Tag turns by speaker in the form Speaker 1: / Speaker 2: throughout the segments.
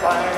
Speaker 1: fire.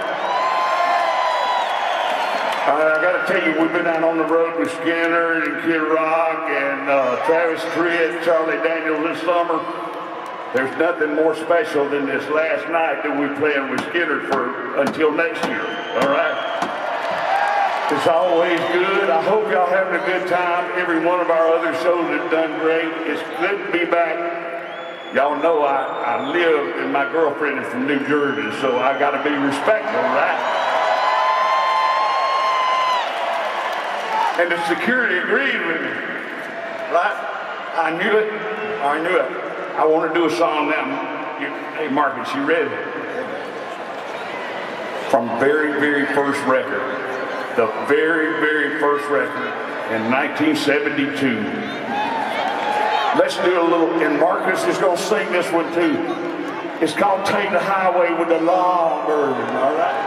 Speaker 1: Uh, I got to tell you, we've been out on the road with Skynyrd and Kid Rock and uh, Travis Tritt, Charlie Daniels this summer. There's nothing more special than this last night that we're playing with Skynyrd for until next year, all right? It's always good. I hope y'all having a good time. Every one of our other shows have done great. It's good to be back. Y'all know I, I live and my girlfriend is from New Jersey, so I got to be respectful, right? And the security agreed with me, right? I knew it. I knew it. I want to do a song now. You, hey, Marcus, you ready? From very, very first record the very, very first record in 1972. Let's do a little, and Marcus is going to sing this one too. It's called Take the Highway with the Burden, all right?